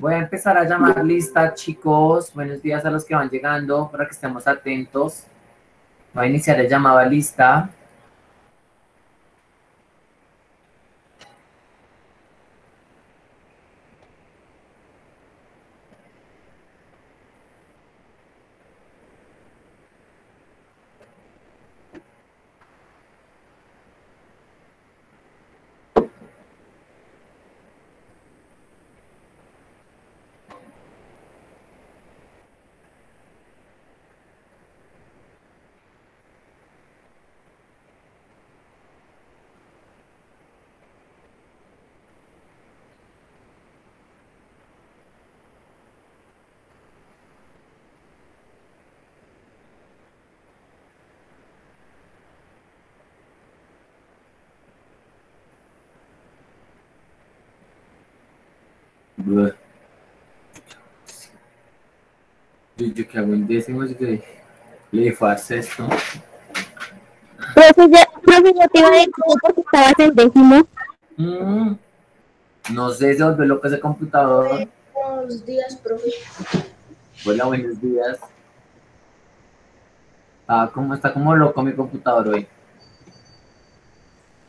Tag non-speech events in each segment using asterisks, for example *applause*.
Voy a empezar a llamar lista, chicos. Buenos días a los que van llegando para que estemos atentos. Voy a iniciar el llamado a lista. Yo, yo que hago en décimos que le fue a sexto. Profe, ya, profe, ya te iba a decir porque estabas en décimo. Mm, No sé, se volvió loco ese computador. Buenos días, profe. Hola, buenos días. Ah, ¿cómo está como loco mi computador hoy?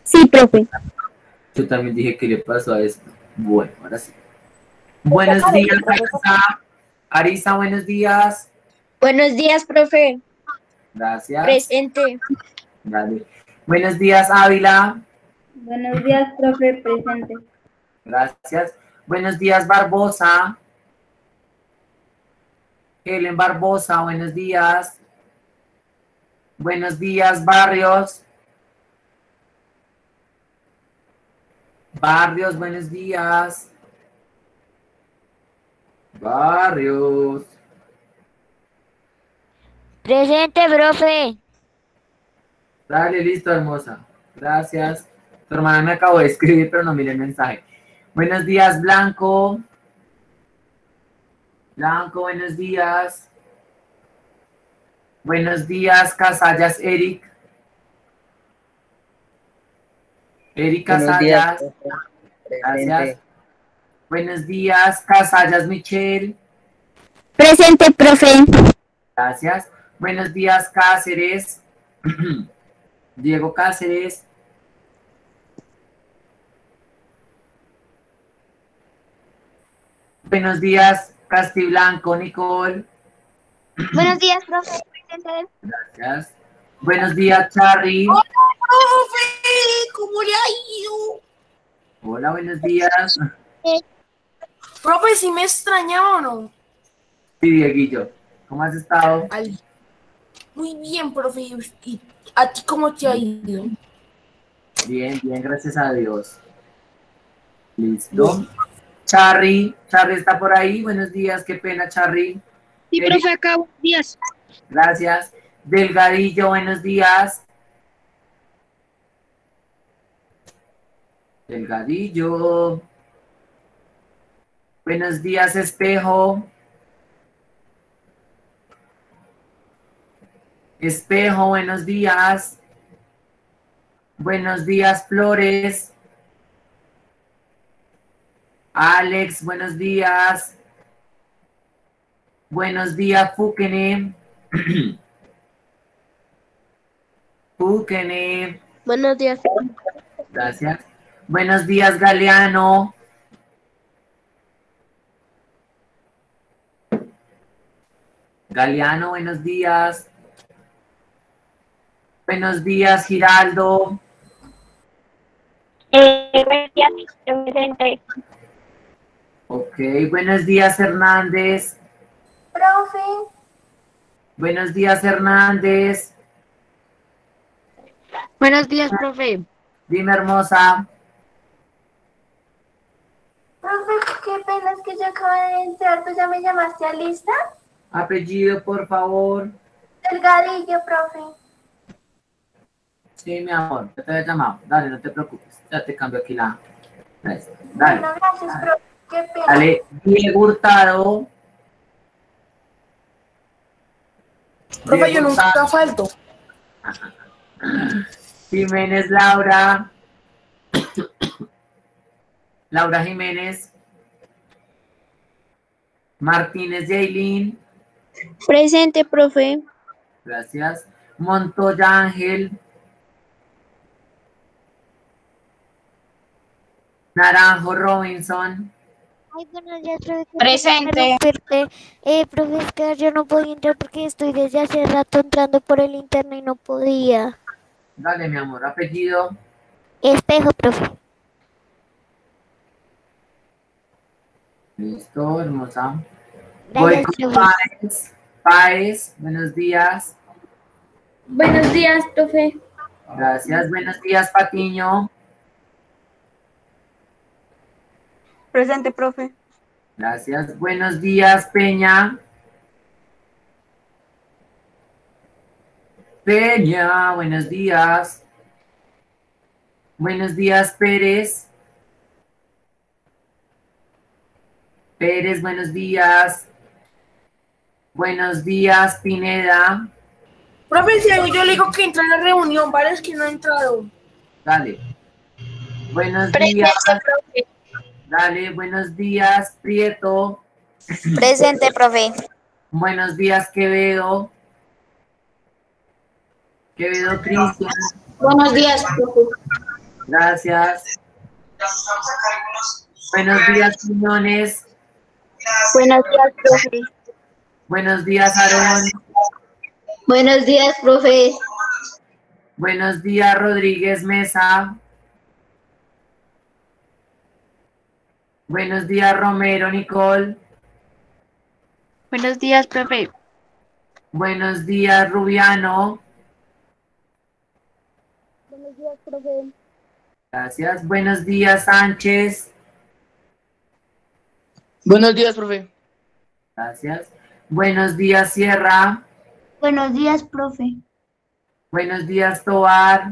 Sí, profe. Yo también dije que le pasó a esto. Bueno, ahora sí. Buenos días, Arisa. Buenos días. Buenos días, profe. Gracias. Presente. Dale. Buenos días, Ávila. Buenos días, profe. Presente. Gracias. Buenos días, Barbosa. Helen Barbosa, buenos días. Buenos días, Barrios. Barrios, buenos días. Barrios. Presente, profe. Dale, listo, hermosa. Gracias. Tu hermana me acabó de escribir, pero no mire el mensaje. Buenos días, Blanco. Blanco, buenos días. Buenos días, Casallas, Eric. Eric Buenos días, Casallas. Gracias. Buenos días, Casallas, Michelle. Presente, profe. Gracias. Buenos días, Cáceres. *clears throat* Diego Cáceres. Buenos días, Castiblanco, Nicole. *clears throat* Buenos días, profe. Presente. Gracias. Buenos días, Charly. Profe, ¿cómo le ha ido? Hola, buenos días. Profe, ¿si me extrañaba o no? Sí, Dieguillo. ¿Cómo has estado? Al- Muy bien, profe. ¿Y a ti cómo te ha ido? Bien, bien, gracias a Dios. Listo. Charry, Charry está por ahí. Buenos días, qué pena, Charry. Sí, Eric. profe, acá. Buenos días. Gracias. Delgadillo, buenos días. Delgadillo. Buenos días, Espejo. Espejo, buenos días. Buenos días, Flores. Alex, buenos días. Buenos días, Fukene. *clears throat* Fukene. Buenos días. Gracias. Buenos días, Galeano. Galeano, buenos días. Buenos días, Giraldo. Eh, buenos días. Ok, buenos días, Hernández. Profe. Buenos días, Hernández. Buenos días, profe. Dime, hermosa. Profe, qué pena es que yo acabo de entrar. ¿Tú ya me llamaste a lista? Apellido, por favor. Delgadillo, profe. Sí, mi amor, ya te había llamado. Dale, no te preocupes. Ya te cambio aquí la. esta. Bueno, Dale. gracias, profe. Qué pena. Dale, Diego Hurtado. Profe, Diego yo nunca Hurtado. falto. Jiménez Laura. *coughs* Laura Jiménez. Martínez Jaylin. Presente, profe. Gracias. Montoya Ángel. Naranjo Robinson. Ay, buenos días, profe. Presente. Eh, profe, es que yo no podía entrar porque estoy desde hace rato entrando por el internet y no podía. Dale, mi amor. Apellido. Espejo, profe. Listo, hermosa. Voy Gracias, con. Páez. Páez, buenos días. Buenos días, profe. Gracias. Buenos días, Patiño. Presente, profe. Gracias. Buenos días, Peña. Peña, buenos días. Buenos días, Pérez. Pérez, buenos días. Buenos días, Pineda. Profe, si yo le digo que entra en la reunión, ¿vale? Es que no ha entrado. Dale. Buenos días. Dale, buenos días, Prieto. Presente, profe. Buenos días, Quevedo. Quevedo Cristian. Buenos días, profe. Gracias. Buenos días, Quiñones. Buenos días, profe. Buenos días, Aarón. Buenos días, profe. Buenos días, Rodríguez Mesa. Buenos días, Romero Nicole. Buenos días, profe. Buenos días, Rubiano. Buenos días, profe. Gracias. Buenos días, Sánchez. Buenos días, profe. Gracias. Buenos días, Sierra. Buenos días, profe. Buenos días, Tobar.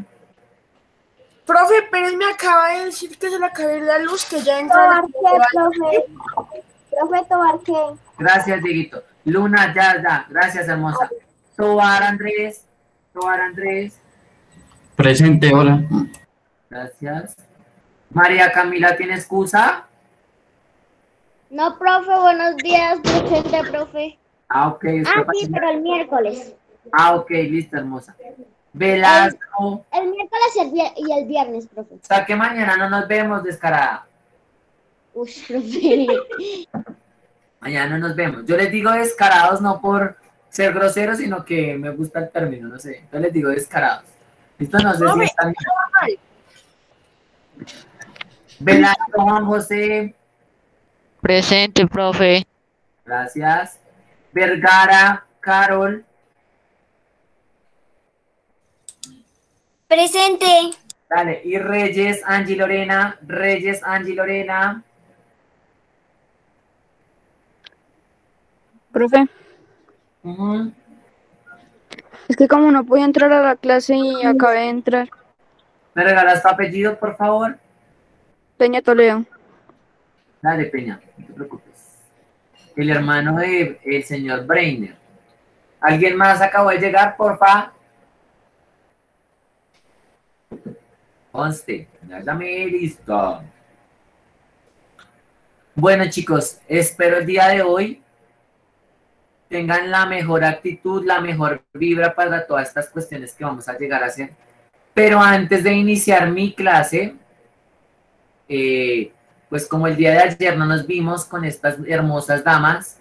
Profe, Pérez me acaba de decir que se le acaba de ir la luz, que ya entra en la profe? Profe Tobarqué. Gracias, Dieguito. Luna, ya, ya. Gracias, hermosa. Tobar Andrés. Tobar Andrés. Presente, hola. Gracias. María Camila, ¿tiene excusa? No, profe, buenos días, presente, profe. Ah, ok. usted Ah, sí, pero el miércoles. Ah, ok, listo, hermosa. Velasco. El miércoles y el, vier- y el viernes, profe. O sea que mañana no nos vemos, descarada. Uy, profe. Mañana no nos vemos. Yo les digo descarados no por ser groseros, sino que me gusta el término, no sé. Yo les digo descarados. Listo, no sé si Profe, están Velasco Juan José. Presente, profe. Gracias. Vergara, Carol. Presente. Dale. Y Reyes, Angie Lorena. Reyes, Angie Lorena. Profe, es que como no podía entrar a la clase y acabé de entrar, ¿Me regalas tu apellido, por favor? Peña Toledo. Dale, Peña, no te preocupes. El hermano de el señor Brainer. ¿Alguien más acabó de llegar, porfa? Conste, ya dame listo. Bueno, chicos, espero el día de hoy tengan la mejor actitud, la mejor vibra para todas estas cuestiones que vamos a llegar a hacer. Pero antes de iniciar mi clase, eh, pues como el día de ayer no nos vimos con estas hermosas damas,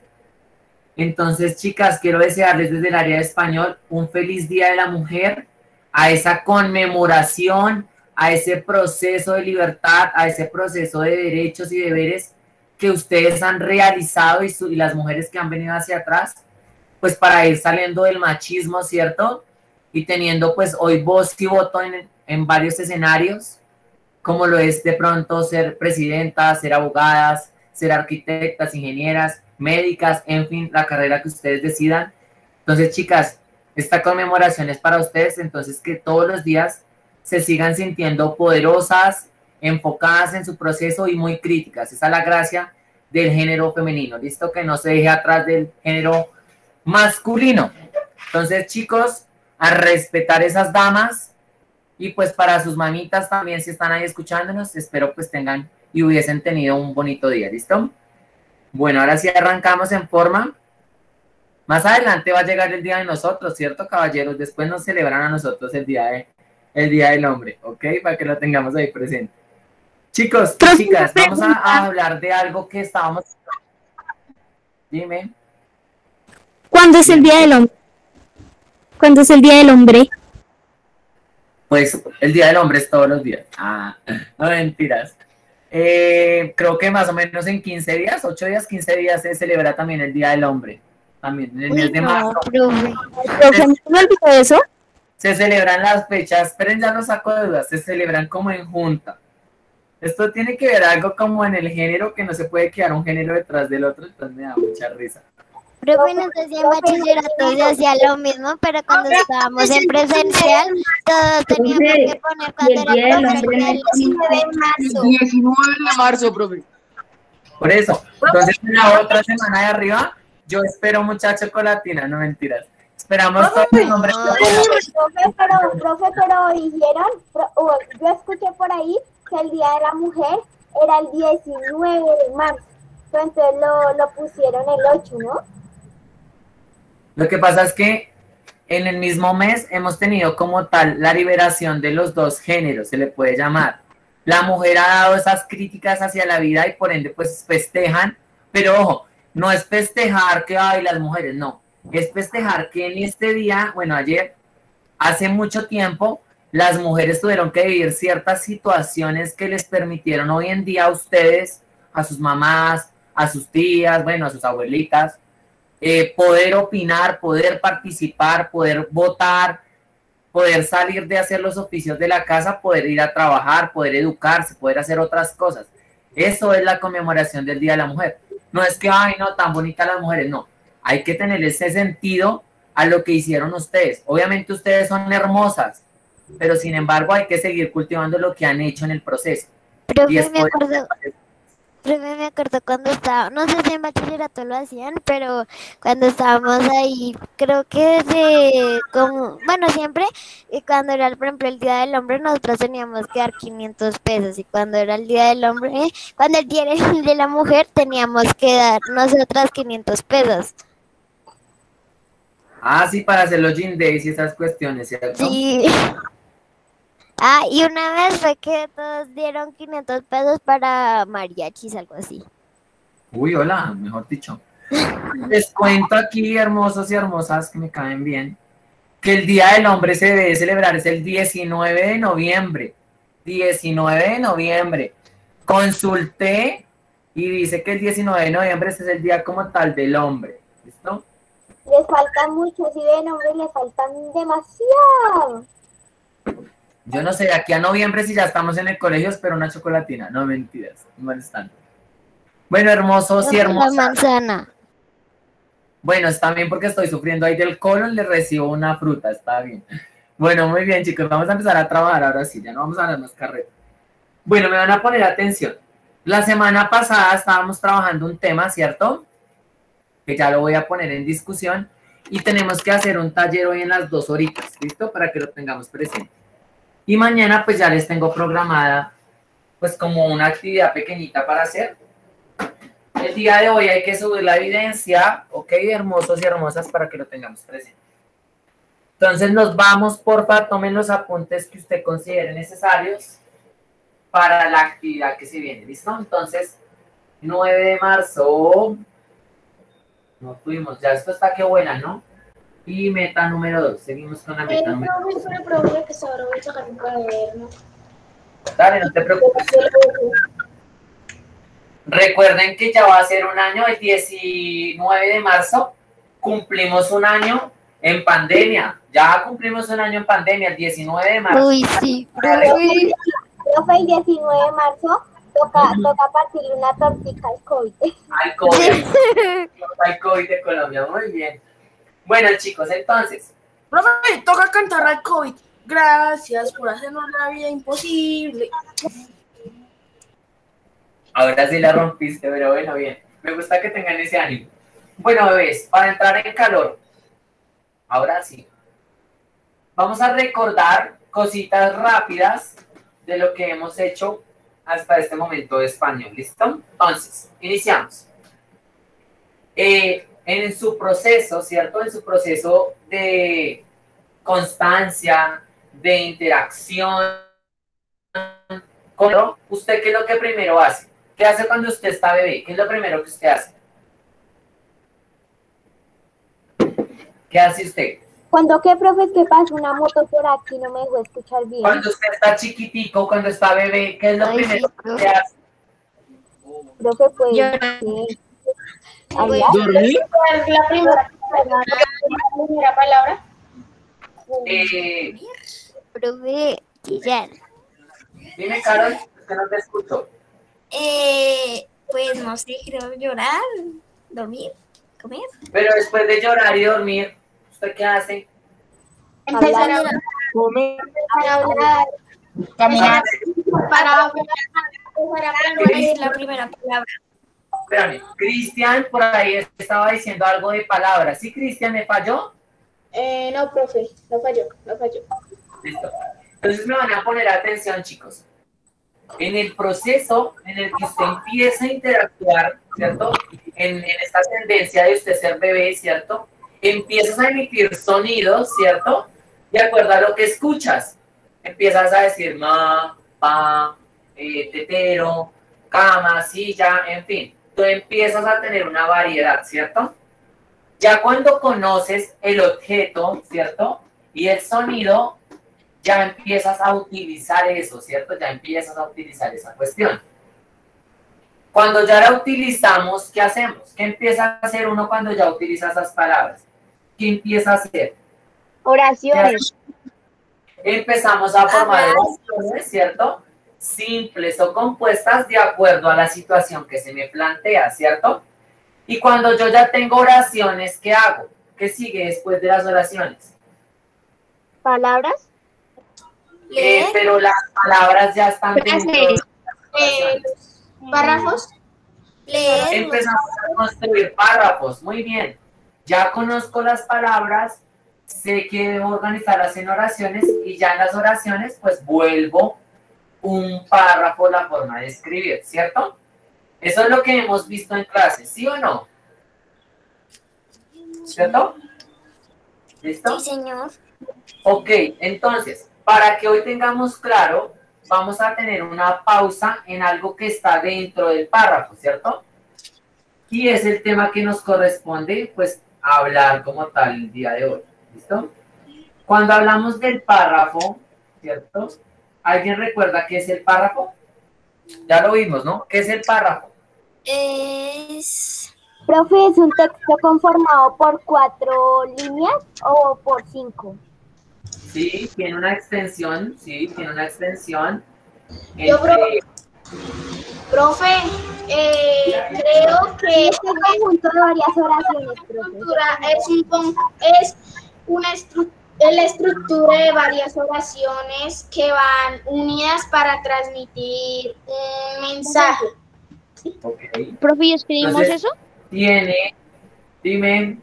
entonces chicas, quiero desearles desde el área de español un feliz Día de la Mujer, a esa conmemoración, a ese proceso de libertad, a ese proceso de derechos y deberes que ustedes han realizado y, las mujeres que han venido hacia atrás, pues para ir saliendo del machismo, ¿cierto? Y teniendo pues hoy voz y voto en varios escenarios, como lo es de pronto ser presidentas, ser abogadas, ser arquitectas, ingenieras, médicas, en fin, la carrera que ustedes decidan. Entonces, chicas, esta conmemoración es para ustedes, entonces que todos los días se sigan sintiendo poderosas, enfocadas en su proceso y muy críticas. Esa es la gracia del género femenino, listo que no se deje atrás del género masculino. Entonces, chicos, a respetar esas damas y pues para sus mamitas también si están ahí escuchándonos, espero pues tengan y hubiesen tenido un bonito día, ¿listo? Bueno, ahora sí arrancamos en forma. Más adelante va a llegar el día de nosotros, ¿cierto, caballeros? Después nos celebran a nosotros el día de, el día del hombre, ¿ok? Para que lo tengamos ahí presente. Chicos, chicas, vamos a, a hablar de algo que estábamos. Dime. ¿Cuándo es el Día del Hombre? ¿Cuándo es el Día del Hombre? Pues el Día del Hombre es todos los días. Ah, no mentiras. Eh, creo que más o menos en 15 días, 8 días, 15 días se celebra también el Día del Hombre. También en el mes de marzo. ¿Profe, ¿no eso? Se celebran las fechas, pero ya no saco de dudas, se celebran como en junta. Esto tiene que ver algo como en el género, que no se puede quedar un género detrás del otro, entonces me da mucha risa. Profe, no sé si en bachillerato se hacía lo mismo, pero cuando estábamos en presencial, todos teníamos que poner cuando era el profe el 19 de marzo. 19 de marzo, profe. Por eso, entonces en la otra semana de arriba, yo espero mucha chocolatina, no mentiras. Esperamos todos los nombres. Profe, pero, profe, pero dijeron, pro- yo escuché por ahí que el Día de la Mujer era el 19 de marzo. Entonces lo, lo pusieron el 8, ¿no? Lo que pasa es que en el mismo mes hemos tenido como tal la liberación de los dos géneros, se le puede llamar. La mujer ha dado esas críticas hacia la vida y por ende pues festejan, pero ojo, no es festejar que hay las mujeres, no, es festejar que en este día, bueno, ayer, hace mucho tiempo, las mujeres tuvieron que vivir ciertas situaciones que les permitieron hoy en día a ustedes, a sus mamás, a sus tías, bueno, a sus abuelitas, eh, poder opinar, poder participar, poder votar, poder salir de hacer los oficios de la casa, poder ir a trabajar, poder educarse, poder hacer otras cosas. Eso es la conmemoración del Día de la Mujer. No es que, ay, no, tan bonitas las mujeres, no. Hay que tener ese sentido a lo que hicieron ustedes. Obviamente ustedes son hermosas, pero sin embargo hay que seguir cultivando lo que han hecho en el proceso. Y Profe, me acuerdo, profe, me acuerdo cuando estaba, no sé si en bachillerato lo hacían, pero cuando estábamos ahí, creo que desde como, bueno, siempre, y cuando era, por ejemplo, el Día del Hombre, nosotros teníamos que dar 500 pesos, y cuando era el Día del Hombre, cuando el Día *laughs* de la Mujer, teníamos que dar nosotras 500 pesos. Ah, sí, para hacer los gym days y esas cuestiones, ¿cierto? Sí. Ah, y una vez fue que todos dieron 500 pesos para mariachis, algo así. Uy, hola, mejor dicho. Les cuento aquí, hermosos y hermosas que me caen bien, que el Día del Hombre se debe celebrar, es el 19 de noviembre. 19 de noviembre. Consulté y dice que el 19 de noviembre ese es el día como tal del hombre. ¿Listo? Les faltan muchos, si ven, hombre, les faltan demasiado. Yo no sé, de aquí a noviembre si ya estamos en el colegio, espero una chocolatina. No mentiras, no están. Bueno, hermosos y hermosas. manzana. Bueno, está bien porque estoy sufriendo ahí del colon, le recibo una fruta, está bien. Bueno, muy bien, chicos, vamos a empezar a trabajar ahora sí, ya no vamos a dar más carreta. Bueno, me van a poner atención. La semana pasada estábamos trabajando un tema, ¿cierto? Que ya lo voy a poner en discusión y tenemos que hacer un taller hoy en las dos horitas, ¿listo? Para que lo tengamos presente. Y mañana pues ya les tengo programada pues como una actividad pequeñita para hacer. El día de hoy hay que subir la evidencia, ok, hermosos y hermosas, para que lo tengamos presente. Entonces nos vamos, porfa, tomen los apuntes que usted considere necesarios para la actividad que se viene, ¿listo? Entonces, 9 de marzo, no fuimos, ya esto está que buena, ¿no? Y meta número 2, seguimos con la meta número profe, profe, que ahora voy a sacar un cuaderno. Dale, no te preocupes. Recuerden que ya va a ser un año, el 19 de marzo, cumplimos un año en pandemia. Ya cumplimos un año en pandemia, el 19 de marzo. Uy, sí. Profe, el 19 de marzo toca, toca partirle una tortica al COVID. Al COVID, *laughs* al COVID de Colombia, muy bien. Bueno, chicos, entonces, Profe, toca cantar al COVID. Gracias por hacernos la vida imposible. ahora sí la rompiste, pero bueno, bien. Me gusta que tengan ese ánimo. Bueno, bebés, para entrar en calor, ahora sí. Vamos a recordar cositas rápidas de lo que hemos hecho hasta este momento de español. ¿Listo? Entonces, iniciamos. eh, en su proceso, ¿cierto? En su proceso de constancia, de interacción, con ¿usted qué es lo que primero hace? ¿Qué hace cuando usted está bebé? ¿Qué es lo primero que usted hace? ¿Qué hace usted? Cuando qué, profe, es que pasa una moto por aquí, no me dejó escuchar bien. Cuando usted está chiquitico, cuando está bebé, ¿qué es lo Ay, primero sí, que usted hace? Profe, pues, Llorar. sí. Hablar. ¿Dormir? La primera, la primera palabra. Eh, Profe, chillar. dime, Carol, es que no te escucho. Eh, pues no sé, creo llorar, dormir, comer. Pero después de llorar y dormir, ¿usted qué hace? Empezar a Hablar. hablar, Comer. para hablar, Caminar. para hablar, para a decir la primera palabra. Espérame, Cristian por ahí estaba diciendo algo de palabras. ¿Sí, Cristian, me falló? Eh, no, profe, no falló, no falló. Listo. Entonces me van a poner atención, chicos. En el proceso en el que usted empieza a interactuar, ¿cierto? En, en esta tendencia de usted ser bebé, ¿cierto? Empiezas a emitir sonidos, ¿cierto? De acuerdo a lo que escuchas. Empiezas a decir ma, pa, eh, tetero, cama, silla, en fin. Tú empiezas a tener una variedad, ¿cierto? Ya cuando conoces el objeto, ¿cierto? Y el sonido, ya empiezas a utilizar eso, ¿cierto? Ya empiezas a utilizar esa cuestión. Cuando ya la utilizamos, ¿qué hacemos? ¿Qué empieza a hacer uno cuando ya utiliza esas palabras? ¿Qué empieza a hacer? Oraciones. Empezamos a formar oraciones, ¿cierto? Simples o compuestas de acuerdo a la situación que se me plantea, ¿cierto? Y cuando yo ya tengo oraciones, ¿qué hago? ¿Qué sigue después de las oraciones? Palabras. Eh, pero las palabras ya están dentro de Frases. las oraciones. Párrafos. leer, Empezamos a construir párrafos. Muy bien. Ya conozco las palabras, sé que debo organizarlas en oraciones y ya en las oraciones pues vuelvo un párrafo la forma de escribir, ¿cierto? Eso es lo que hemos visto en clase, ¿sí o no? ¿Cierto? ¿Listo? sí, señor. Ok, entonces, para que hoy tengamos claro, vamos a tener una pausa en algo que está dentro del párrafo, ¿cierto? Y es el tema que nos corresponde, pues, hablar como tal el día de hoy, ¿listo? Cuando hablamos del párrafo, ¿cierto? ¿Alguien recuerda qué es el párrafo? Ya lo vimos, ¿no? ¿Qué es el párrafo? Es, Profe, ¿es un texto conformado por cuatro líneas o por cinco? Sí, tiene una extensión, sí, tiene una extensión. Yo, entre- Profe, eh, creo que Es un conjunto de varias oraciones, profe. estructura es, un, es una estru- es la estructura de varias oraciones que van unidas para transmitir un mensaje. Ok. Profe, ¿y escribimos Entonces, eso? Tiene, dime,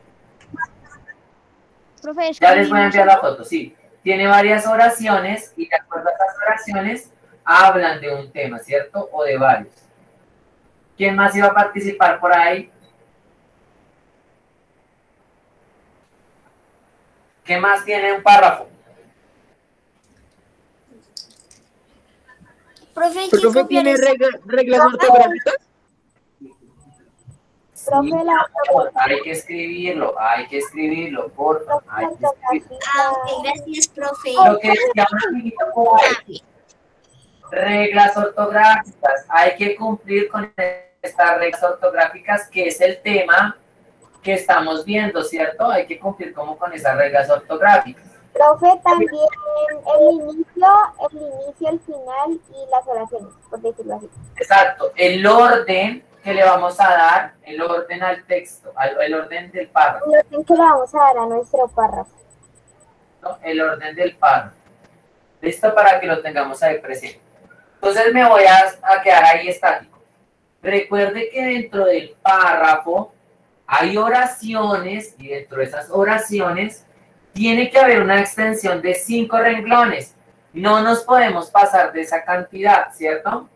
Profe, ya les voy a enviar la foto, sí. Tiene varias oraciones y de acuerdo a esas oraciones hablan de un tema, ¿cierto? O de varios. ¿Quién más iba a participar por ahí? ¿Qué más tiene un párrafo? profe, ¿Profe tiene regla- reglas ortográficas? Sí, hay que escribirlo, hay que escribirlo, por favor, hay que escribirlo. Ah, ok, gracias, profe. Lo que decía un amiguito por ahí, reglas ortográficas, hay que cumplir con estas reglas ortográficas, que es el tema que estamos viendo, ¿cierto? Hay que cumplir como con esas reglas ortográficas. Profe, también el inicio, el inicio, el final y las oraciones, por decirlo así. Exacto, el orden que le vamos a dar, el orden al texto, al- el orden del párrafo, El orden que le vamos a dar a nuestro párrafo. ¿no? el orden del párrafo. Listo para que lo tengamos ahí presente. Entonces me voy a, a quedar ahí estático. Recuerde que dentro del párrafo hay oraciones y dentro de esas oraciones tiene que haber una extensión de cinco renglones. No nos podemos pasar de esa cantidad, ¿cierto?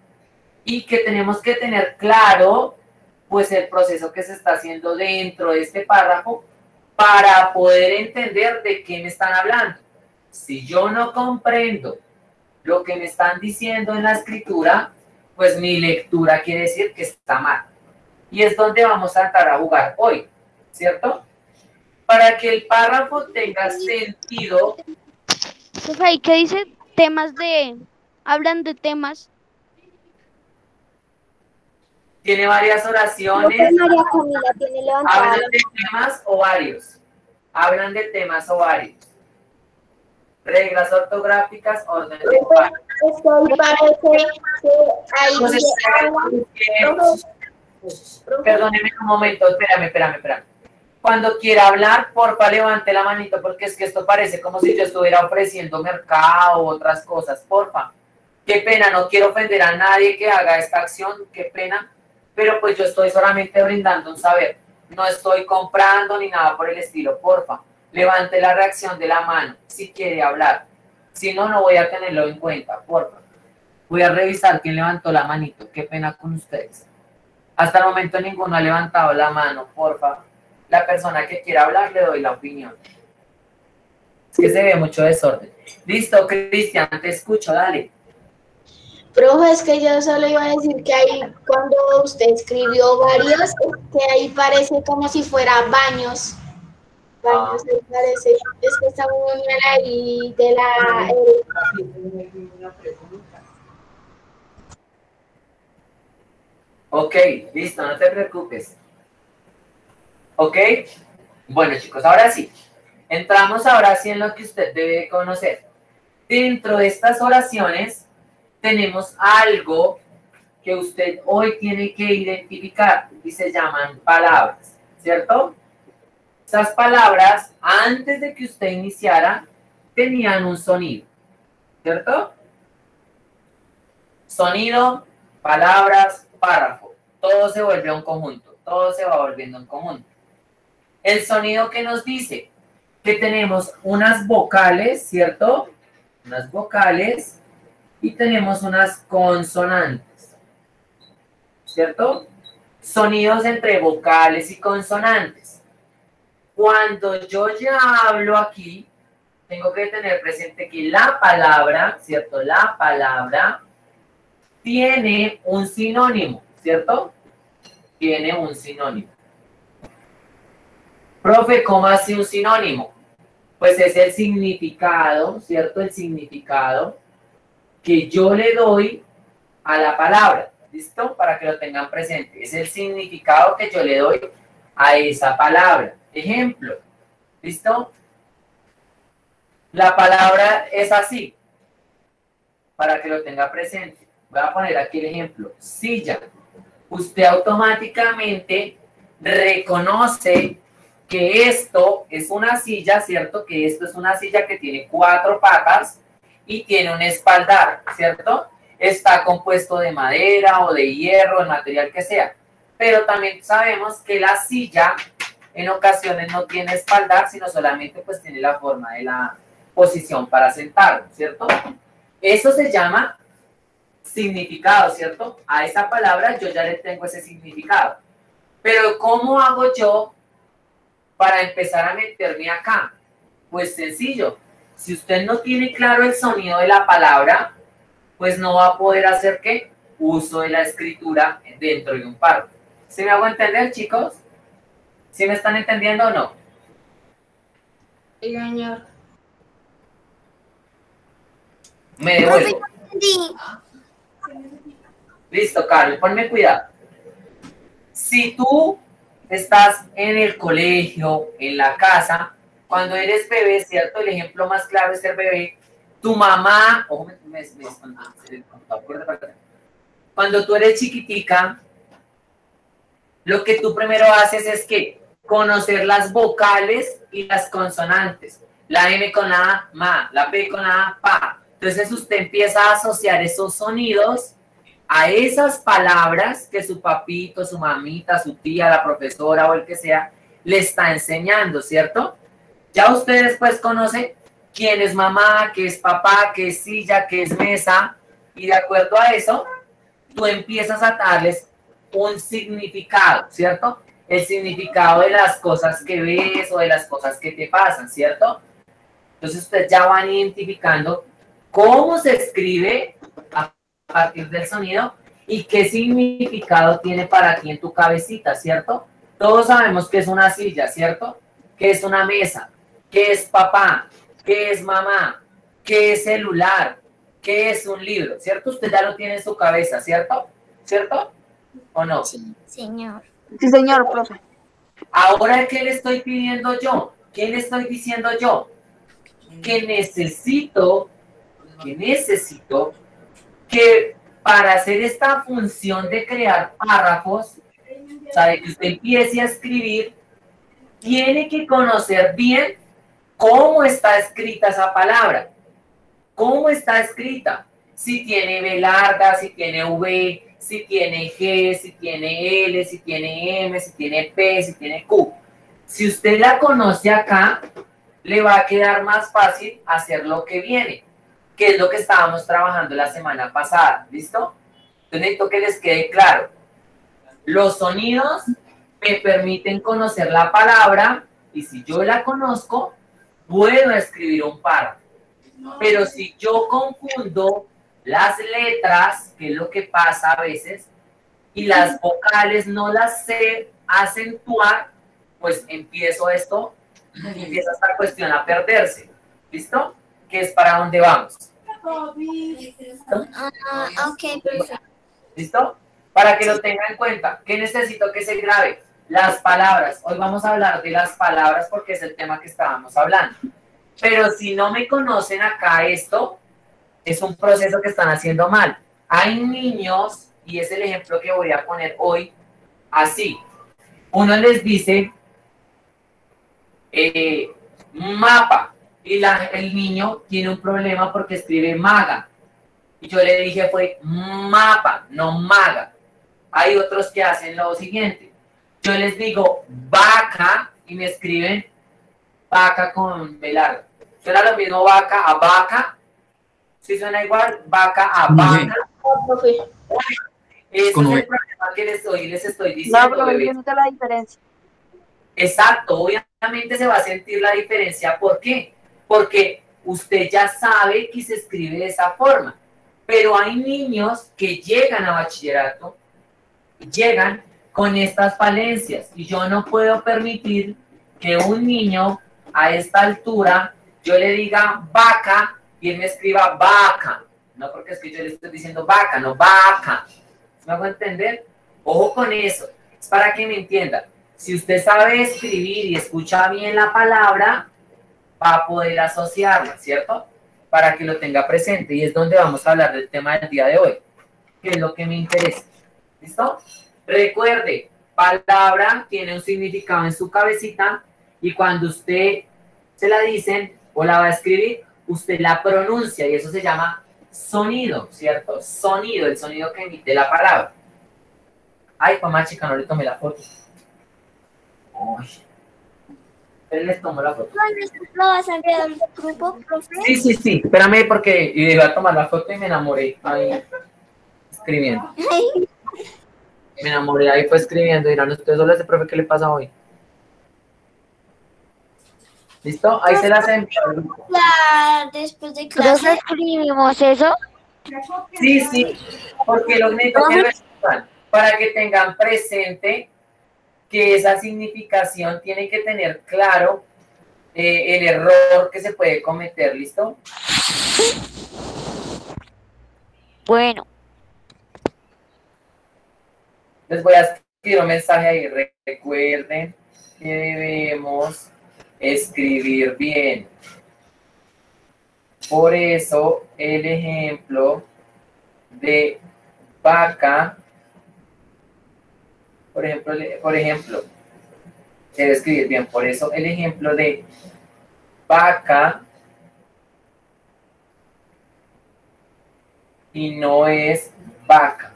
Y que tenemos que tener claro pues el proceso que se está haciendo dentro de este párrafo para poder entender de qué me están hablando. Si yo no comprendo lo que me están diciendo en la escritura, pues mi lectura quiere decir que está mal. Y es donde vamos a entrar a jugar hoy, ¿cierto? Para que el párrafo tenga sentido, Profe, ¿y qué dice? Temas de... Hablan de temas. tiene varias oraciones, María Camila tiene levantada hablan la de temas o varios. Hablan de temas o varios. Reglas ortográficas, orden de párrafo. Perdóneme un momento, espérame, espérame, espérame. Cuando quiera hablar, porfa, levante la manito, porque es que esto parece como si yo estuviera ofreciendo mercado o otras cosas, porfa. Qué pena, no quiero ofender a nadie que haga esta acción, qué pena, pero pues yo estoy solamente brindando un saber. No estoy comprando ni nada por el estilo, porfa. Levante la reacción de la mano si quiere hablar. Si no, no voy a tenerlo en cuenta, porfa. Voy a revisar quién levantó la manito. Qué pena con ustedes. Hasta el momento ninguno ha levantado la mano, porfa. La persona que quiera hablar le doy la opinión. Es que se ve mucho desorden. Listo, Cristian, te escucho, dale. Profe, es que yo solo iba a decir que ahí cuando usted escribió varios, que ahí parece como si fuera baños. Baños, ahí parece. Es que está muy mal ahí de la... eh, Ok, listo, no te preocupes. Ok, bueno chicos, ahora sí. Entramos ahora sí en lo que usted debe conocer. Dentro de estas oraciones tenemos algo que usted hoy tiene que identificar y se llaman palabras, ¿cierto? Esas palabras, antes de que usted iniciara, tenían un sonido, ¿cierto? Sonido, palabras, párrafo. Todo se vuelve un conjunto, todo se va volviendo un conjunto. El sonido que nos dice que tenemos unas vocales, ¿cierto? Unas vocales y tenemos unas consonantes, ¿cierto? Sonidos entre vocales y consonantes. Cuando yo ya hablo aquí, tengo que tener presente que la palabra, ¿cierto? La palabra tiene un sinónimo, ¿cierto? Tiene un sinónimo. Profe, ¿cómo hace un sinónimo? Pues es el significado, ¿cierto? El significado que yo le doy a la palabra, ¿listo? Para que lo tengan presente. Es el significado que yo le doy a esa palabra. Ejemplo, ¿listo? La palabra es así, para que lo tenga presente. Voy a poner aquí el ejemplo, silla. Usted automáticamente reconoce que esto es una silla, ¿cierto? Que esto es una silla que tiene cuatro patas y tiene un espaldar, ¿cierto? Está compuesto de madera o de hierro, el material que sea. Pero también sabemos que la silla en ocasiones no tiene espaldar, sino solamente pues tiene la forma de la posición para sentar, ¿cierto? Eso se llama significado, ¿cierto? A esa palabra yo ya le tengo ese significado. Pero ¿cómo hago yo para empezar a meterme acá? Pues sencillo. Si usted no tiene claro el sonido de la palabra, pues no va a poder hacer qué? Uso de la escritura dentro de un párrafo. ¿Sí me hago entender, chicos? ¿Sí me están entendiendo o no? Sí, señor. Me devuelvo. Listo, Carlos, ponme cuidado. Si tú estás en el colegio, en la casa, cuando eres bebé, ¿cierto? El ejemplo más claro es ser bebé. Tu mamá, ojo, me- me- cuando tú eres chiquitica, lo que tú primero haces es que conocer las vocales y las consonantes. La M con la ma, la P con la pa. Entonces usted empieza a asociar esos sonidos a esas palabras que su papito, su mamita, su tía, la profesora o el que sea le está enseñando, ¿cierto? Ya usted después conoce quién es mamá, qué es papá, qué es silla, qué es mesa, y de acuerdo a eso, tú empiezas a darles un significado, ¿cierto? El significado de las cosas que ves o de las cosas que te pasan, ¿cierto? Entonces ustedes ya van identificando cómo se escribe a partir del sonido y qué significado tiene para ti en tu cabecita, ¿cierto? Todos sabemos que es una silla, ¿cierto? Que es una mesa, que es papá, que es mamá, que es celular, que es un libro, ¿cierto? Usted ya lo tiene en su cabeza, ¿cierto? ¿Cierto? ¿O no? Sí, señor. Sí, señor, profe. Ahora, ¿qué le estoy pidiendo yo? ¿Qué le estoy diciendo yo? Que necesito, que necesito que para hacer esta función de crear párrafos, sabe que usted empiece a escribir, tiene que conocer bien cómo está escrita esa palabra. ¿Cómo está escrita? Si tiene B larga, si tiene V, si tiene G, si tiene L, si tiene M, si tiene P, si tiene Q. Si usted la conoce acá, le va a quedar más fácil hacer lo que viene, que es lo que estábamos trabajando la semana pasada. ¿Listo? Entonces necesito que les quede claro. Los sonidos me permiten conocer la palabra y si yo la conozco, puedo escribir un párrafo. Pero si yo confundo las letras, que es lo que pasa a veces, y las vocales no las sé acentuar, pues empiezo esto, empieza esta cuestión a perderse. ¿Listo? Que es para dónde vamos. Ah, ok, perfecto. ¿Listo? Para que lo tenga en cuenta. ¿Qué necesito que se grabe? Las palabras. Hoy vamos a hablar de las palabras porque es el tema que estábamos hablando. Pero si no me conocen acá esto, es un proceso que están haciendo mal. Hay niños, y es el ejemplo que voy a poner hoy, así. Uno les dice eh, mapa y la, el niño tiene un problema porque escribe maga. Y yo le dije fue mapa, no maga. Hay otros que hacen lo siguiente. Yo les digo vaca y me escriben vaca con velar. Suena lo mismo vaca a vaca. Si suena igual, vaca a vaca. Ese es el V. problema que les estoy, les estoy No, diciendo. no la diferencia. Exacto, obviamente se va a sentir la diferencia. ¿Por qué? Porque usted ya sabe que se escribe de esa forma. Pero hay niños que llegan a bachillerato, llegan con estas falencias. Y yo no puedo permitir que un niño a esta altura yo le diga vaca y él me escriba vaca. No porque es que yo le estoy diciendo vaca, no vaca. ¿Me hago entender? Ojo con eso. Es para que me entiendan. Si usted sabe escribir y escucha bien la palabra, va a poder asociarla, ¿cierto? Para que lo tenga presente. Y es donde vamos a hablar del tema del día de hoy, que es lo que me interesa. ¿Listo? Recuerde, palabra tiene un significado en su cabecita y cuando usted se la dicen o la va a escribir, usted la pronuncia y eso se llama sonido, ¿cierto? Sonido, el sonido que emite la palabra. Ay, mamá chica, no le tomé la foto. Uy. Él les tomó la foto. ¿Lo vas a enviar al grupo, profe? Sí, sí, sí. Espérame porque iba a tomar la foto y me enamoré ahí escribiendo. Me enamoré ahí fue escribiendo. Dirán ustedes, hola, ese profe, ¿qué le pasa hoy? ¿Listo? Ahí se las envío. grupo. Ya después de ¿Todos clase. escribimos eso? Sí, sí. Porque los necesito que para que tengan presente que esa significación tiene que tener claro eh, el error que se puede cometer. ¿Listo? Bueno, Les voy a escribir un mensaje ahí. Re- Recuerden que debemos escribir bien. Por eso el ejemplo de vaca, por ejemplo, por ejemplo, debe escribir bien. Por eso el ejemplo de vaca y no es vaca.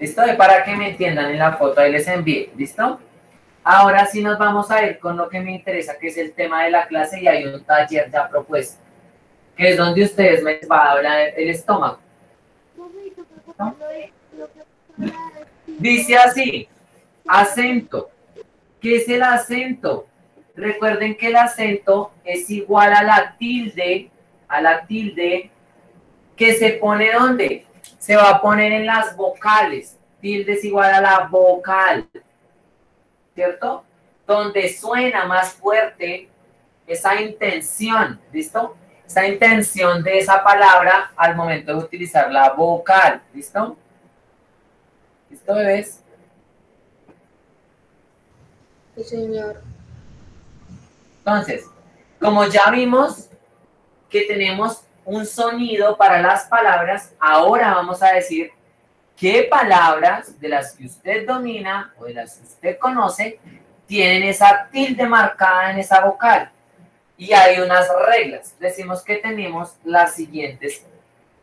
¿Listo? Y para que me entiendan en la foto, ahí les envié. ¿Listo? Ahora sí nos vamos a ir con lo que me interesa, que es el tema de la clase y hay un taller ya propuesto, que es donde ustedes me van a hablar el estómago. Dice así, acento. ¿Qué es el acento? Recuerden que el acento es igual a la tilde, a la tilde que se pone ¿dónde? Se va a poner en las vocales. Tilde es igual a la vocal. ¿Cierto? Donde suena más fuerte esa intención, ¿listo? Esa intención de esa palabra al momento de utilizar la vocal, ¿listo? ¿Listo, bebés? Sí, señor. Entonces, como ya vimos que tenemos un sonido para las palabras, ahora vamos a decir qué palabras de las que usted domina o de las que usted conoce tienen esa tilde marcada en esa vocal. Y hay unas reglas. Decimos que tenemos las siguientes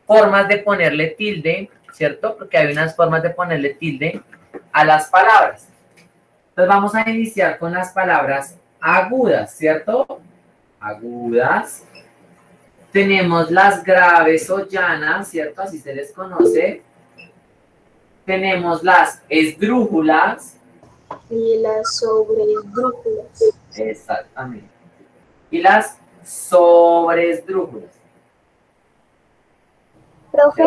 formas de ponerle tilde, ¿cierto? Porque hay unas formas de ponerle tilde a las palabras. Entonces vamos a iniciar con las palabras agudas, ¿cierto? Agudas. Tenemos las graves o llanas, ¿cierto? Así se les conoce. Tenemos las esdrújulas. Y las sobresdrújulas. Exactamente. Y las sobresdrújulas. Profe,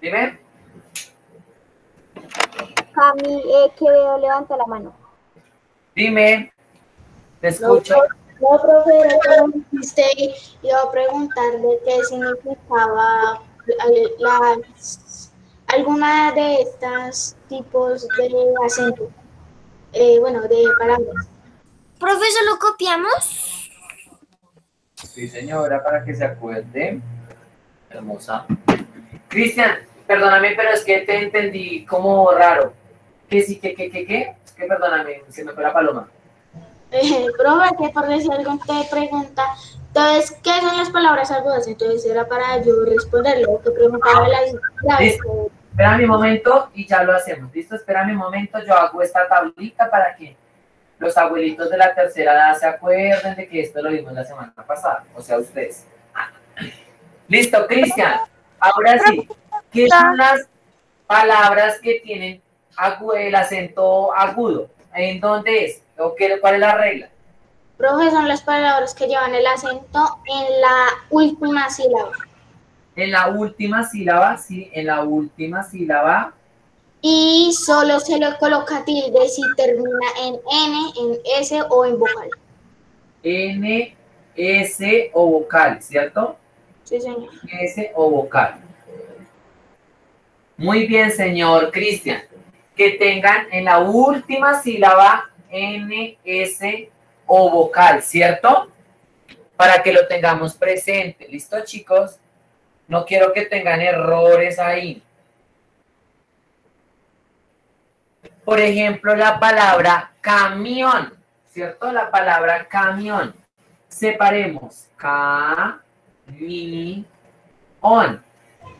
Dime. Cami eh, Quevedo levanta la mano. Dime. Te escucho. No, profe, iba a preguntarle qué significaba las, alguna de estas tipos de acento. Eh, bueno, de palabras. Profe, ¿solo copiamos? Sí, señora, para que se acuerde. Hermosa. Cristian, perdóname, pero es que te entendí como raro. ¿Qué sí, qué, qué, qué, qué? Es que perdóname, se me fue la paloma. Eh, profe, que por decir algo te pregunta, entonces, ¿qué son las palabras agudas? Entonces era para yo responderle, o que preguntaba. Listo. Espérame un momento y ya lo hacemos. ¿Listo? Espérame un momento, yo hago esta tablita para que los abuelitos de la tercera edad se acuerden de que esto lo vimos la semana pasada. O sea, ustedes. Listo, Cristian. Ahora sí, ¿qué son las palabras que tienen el acento agudo? ¿En dónde es? ¿O qué, ¿Cuál es la regla? Profe, son las palabras que llevan el acento en la última sílaba. En la última sílaba, sí, en la última sílaba. Y solo se le coloca tilde si termina en N, en S o en vocal. N, S o vocal, ¿cierto? Sí, señor. S o vocal. Muy bien, señor Cristian. Que tengan en la última sílaba N, S o vocal, ¿cierto? Para que lo tengamos presente. ¿Listo, chicos? No quiero que tengan errores ahí. Por ejemplo, la palabra camión, ¿cierto? La palabra camión. Separemos. Ca, mi, on.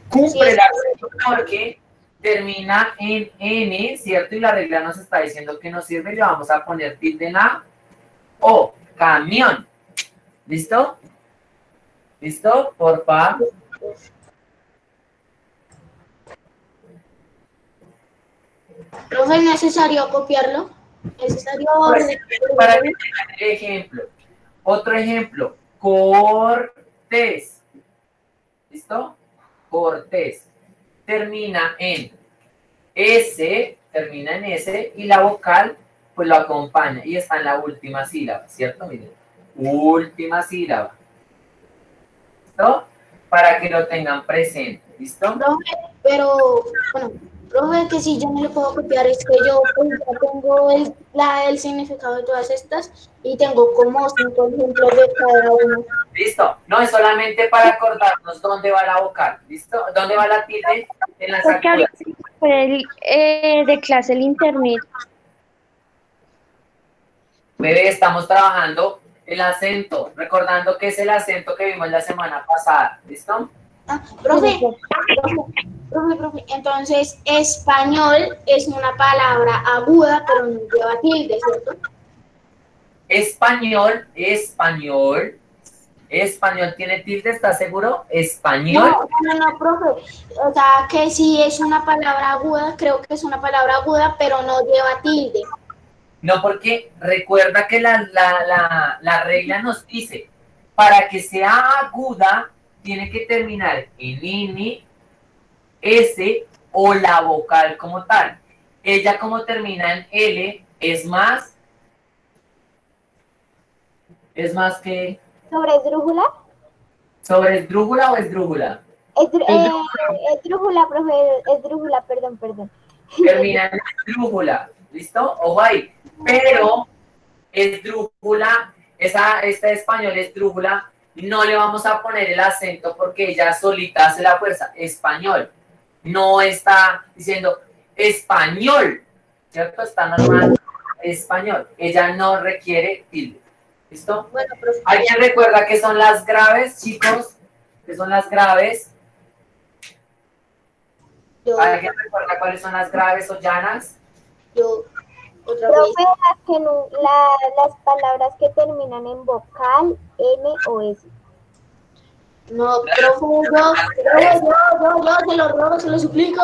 Cumple la regla porque termina en N, ¿cierto? Y la regla nos está diciendo que no sirve. Le vamos a poner tilde en A o camión. ¿Listo? ¿Listo? Por favor. Profe, ¿es necesario copiarlo? ¿Es necesario Pues, ordenar? para el ejemplo. Otro ejemplo. Cortés. ¿Listo? Cortés. Termina en S, termina en S y la vocal pues lo acompaña y está en la última sílaba, ¿cierto? Miren, última sílaba. ¿Listo? Para que lo tengan presente, ¿listo? Profe, pero, bueno, profe, que si yo no le puedo copiar, es que yo pues, ya tengo el, la, el significado de todas estas y tengo como cinco ejemplos de cada uno. ¿Listo? No es solamente para acordarnos dónde va la vocal, ¿listo? ¿Dónde va la tilde? En las Porque ahorita el, eh, de clase el internet. Bebé, estamos trabajando el acento, recordando que es el acento que vimos la semana pasada, ¿listo? Ah, profe, profe, profe, profe, entonces español es una palabra aguda, pero no lleva tilde, ¿cierto? Español, español, Español tiene tilde, ¿estás seguro? Español. No, no, no, profe. O sea, que si es una palabra aguda, creo que es una palabra aguda, pero no lleva tilde. No, porque recuerda que la, la, la, la regla nos dice, para que sea aguda, tiene que terminar en N, S o la vocal como tal. Ella como termina en L, es más, es más que ¿Sobre esdrújula? sobre esdrújula o esdrújula. Esdru- eh, esdrújula, profe, esdrújula, perdón, perdón. termina en esdrújula, ¿listo? Ojo ahí. Pero esdrújula, esa, esta español esdrújula, no le vamos a poner el acento porque ella solita hace la fuerza. Español. No está diciendo español, ¿cierto? Está normal. Español. Ella no requiere tilde. ¿Listo? Bueno. ¿Alguien recuerda qué son las graves, chicos? ¿Qué son las graves? Yo, ¿Alguien recuerda cuáles son las graves o llanas? yo, otra vez. Profe, las, que no- la- las palabras que terminan en vocal, N o S. No, profe, yo, yo, yo, se lo robo, se lo suplico.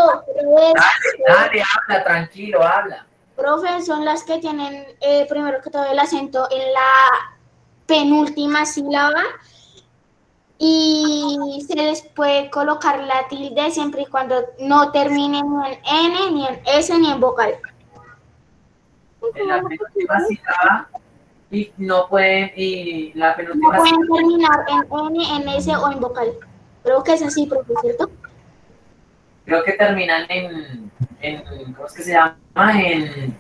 Dale, habla, tranquilo, habla. Profe, son las que tienen eh, primero que todo el acento en la penúltima sílaba y se les puede colocar la tilde siempre y cuando no terminen ni en N, ni en S, ni en vocal. En la penúltima sílaba y no pueden, y la No penúltima pueden sílaba, terminar en N, en S o en vocal. Creo que es así, profe, ¿cierto? creo que terminan en, en, ¿cómo es que se llama? En,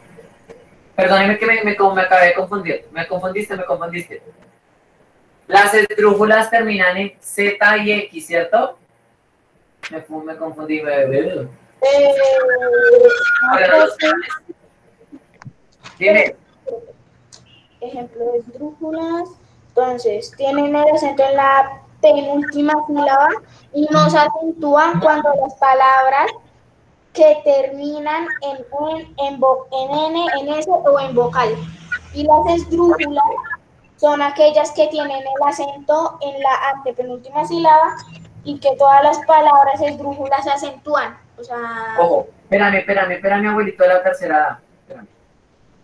perdóneme que me, me, me acabé de confundir, me confundiste, me confundiste. Las esdrújulas terminan en Z y X, ¿cierto? Me, me confundí, me, me- Eh, no. Dime, ejemplo esdrújulas. Entonces, tienen el acento en la penúltima sílaba y no se acentúan cuando las palabras que terminan en, en, en, en N, en S o en vocal. Y las esdrújulas son aquellas que tienen el acento en la antepenúltima sílaba y que todas las palabras esdrújulas se acentúan. O sea, Ojo, espérame, espérame, espérame, abuelito de la tercera edad.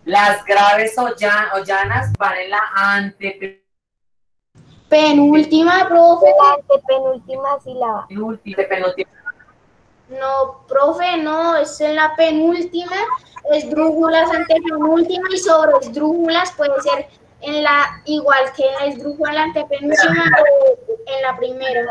Las graves o, llan- o llanas van en la ante penúltima, profe. La antepenúltima sílaba. penúltima, penúltima. No, profe, no, es en la penúltima, esdrújulas antepenúltima y sobre esdrújulas puede ser en la, igual que en la esdrújula en la antepenúltima o en la primera.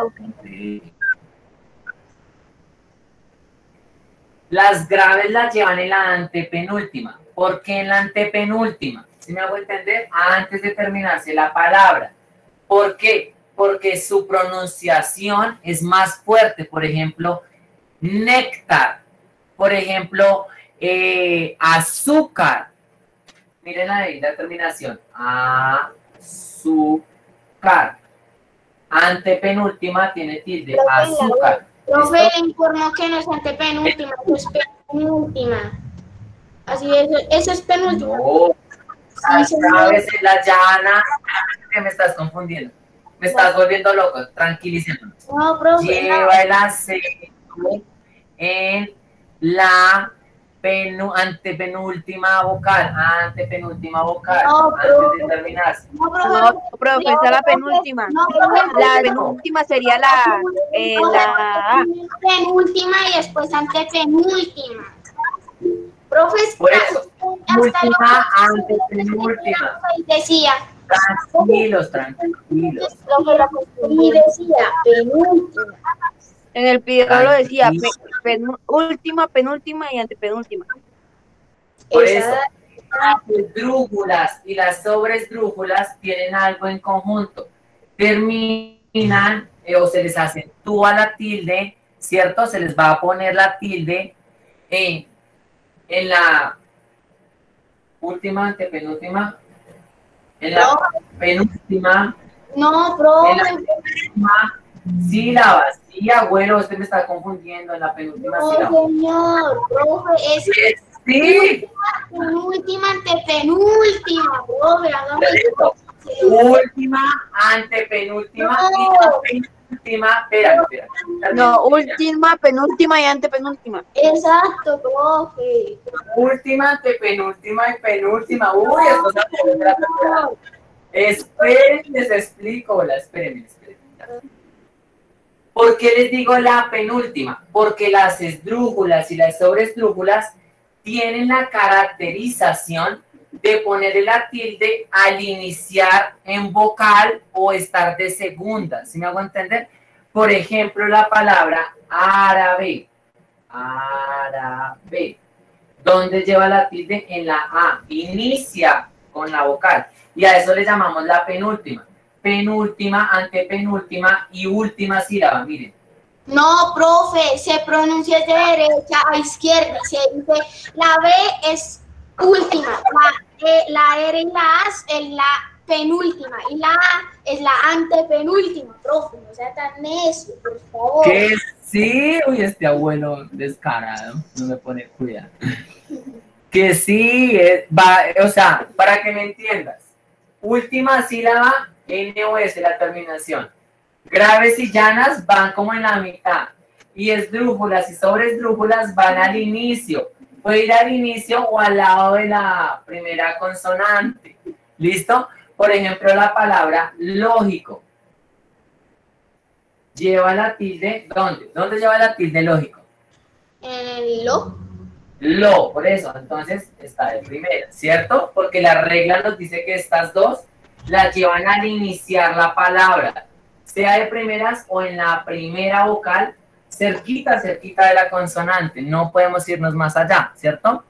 Las graves las llevan en la antepenúltima. ¿Por qué en la antepenúltima? Si me hago entender, antes de terminarse la palabra. ¿Por qué? Porque su pronunciación es más fuerte. Por ejemplo, néctar. Por ejemplo, eh, azúcar. Miren ahí la terminación. Azúcar. Antepenúltima tiene tilde. Azúcar. Profe, le informo que no es antepenúltima, es penúltima. Así es, eso es penúltima. No. Sí, señor. Sabes, la llana, que me estás confundiendo. Me estás volviendo loco, tranquilízame. No, profe, no. Lleva el acento en la penu- antepenúltima vocal, antepenúltima vocal, No, antes de profe. terminarse. No, profe, No, profe, esa es la penúltima. no, profe, La penúltima sería la, eh, la penúltima y después antepenúltima. Profe, Por eso, hasta última, lo- antepenúltima. Y decía, Tranquilos, tranquilos. Y decía, penúltima. En el video lo decía, Tranquilo. pe- penú- última, penúltima y antepenúltima. Por eso, las esdrújulas y las sobresdrújulas tienen algo en conjunto. Terminan eh, o se les acentúa la tilde, ¿cierto? Se les va a poner la tilde en, en la última, antepenúltima, en la penúltima, No, en profe, la penúltima sílaba. Sí, abuelo, usted me está confundiendo en la penúltima no, sílaba. señor, profe, es Sí, penúltima, antepenúltima, profe. Última, antepenúltima y la penúltima. Espera, espera. No, última, penúltima y antepenúltima. Exacto, profe. Última, antepenúltima y penúltima. Uy, esto es la Esperen, les explico. La, esperen, esperen. ¿Por qué les digo la penúltima? Porque las esdrújulas y las sobresdrújulas tienen la caracterización de poner la tilde al iniciar en vocal o estar de segunda. ¿Sí me hago entender? Por ejemplo, la palabra árabe. Árabe. ¿Dónde lleva la tilde? En la A. Inicia con la vocal. Y a eso le llamamos la penúltima. Penúltima, antepenúltima y última sílaba. Miren. No, profe, se pronuncia de derecha a izquierda. Se dice, la B es última, la, E, la R y la A es la penúltima y la A es la antepenúltima, profe, no sea tan necio, por favor. Que sí, uy, este abuelo descarado, no me pone cuidado. Que sí, es- va, o sea, para que me entiendas, última sílaba, N o S, la terminación. Graves y llanas van como en la mitad. Y esdrújulas y sobresdrújulas van al inicio. Puede ir al inicio o al lado de la primera consonante. ¿Listo? Por ejemplo, la palabra lógico. Lleva la tilde, ¿dónde? ¿Dónde lleva la tilde lógico? En el lo. Lo, por eso, entonces está de primera, ¿cierto? Porque la regla nos dice que estas dos las llevan al iniciar la palabra, sea de primeras o en la primera vocal, cerquita, cerquita de la consonante. No podemos irnos más allá, ¿cierto?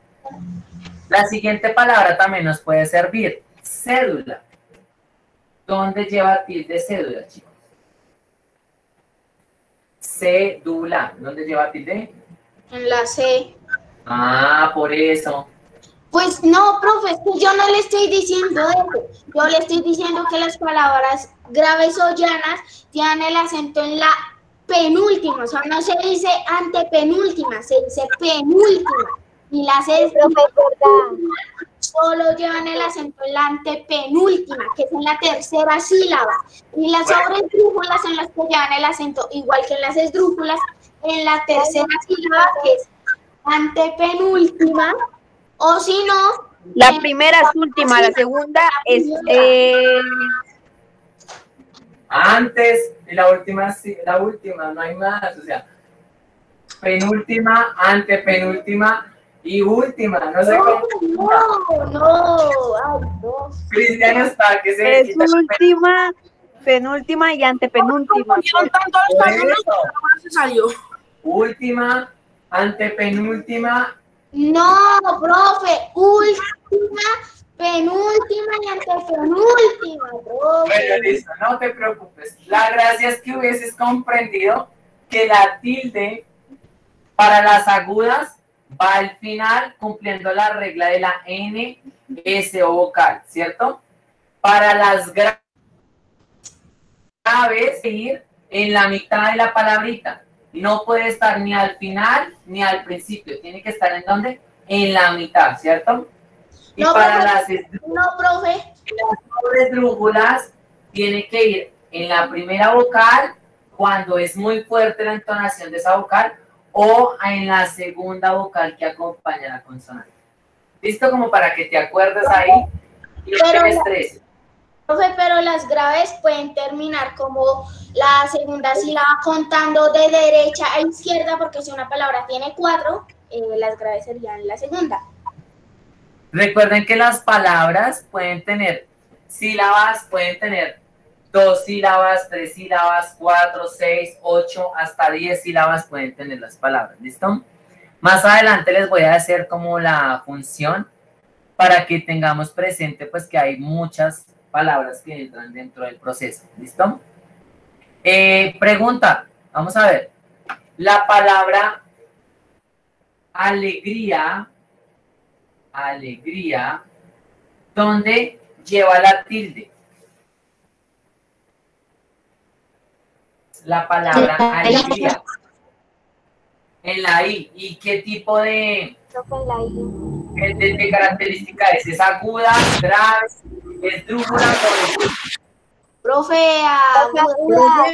La siguiente palabra también nos puede servir, cédula. ¿Dónde lleva tilde cédula, chicos? Cédula. ¿Dónde lleva tilde? En la C. Ah, por eso. Pues no, profe, yo no le estoy diciendo eso. Yo le estoy diciendo que las palabras graves o llanas tienen el acento en la penúltima. O sea, no se dice antepenúltima, se dice penúltima. Y las es solo llevan el acento en la antepenúltima, que es en la tercera sílaba. Y las sobresdrújulas son las que llevan el acento, igual que en las esdrújulas, en la tercera sílaba, que es antepenúltima. O si no, La primera es última, la segunda es eh, Antes, y la última, sí, la última, no hay más, o sea, penúltima, antepenúltima y última, no sé cómo. no, no, ay, no. Cristiano está, que se es última, penúltima y antepenúltima. No. Última, antepenúltima, No, profe, última, penúltima y antepenúltima, bueno, listo, no te preocupes. La gracia es que hubieses comprendido que la tilde para las agudas va al final cumpliendo la regla de la N, S o vocal, ¿cierto? Para las gra- graves, ir en la mitad de la palabrita. No puede estar ni al final ni al principio. Tiene que estar en dónde? En la mitad, ¿cierto? Y No, para las No, profe, las esdrújulas tiene que ir en la primera vocal cuando es muy fuerte la entonación de esa vocal o en la segunda vocal que acompaña la consonante. ¿Listo? Como para que te acuerdes ahí y Pero profe, pero las graves pueden terminar como la segunda sílaba contando de derecha a izquierda, porque si una palabra tiene cuatro, eh, las graves serían la segunda. Recuerden que las palabras pueden tener sílabas, pueden tener dos sílabas, tres sílabas, cuatro, seis, ocho, hasta diez sílabas pueden tener las palabras, ¿listo? Más adelante les voy a hacer como la función para que tengamos presente pues que hay muchas palabras que entran dentro del proceso, ¿listo? Eh, pregunta, vamos a ver, la palabra alegría, alegría, ¿dónde lleva la tilde? La palabra alegría. En la I. ¿Y qué tipo de, I. de, de característica es? ¿Es aguda, grave? Esdrújula sobre Profe, Profe aguda.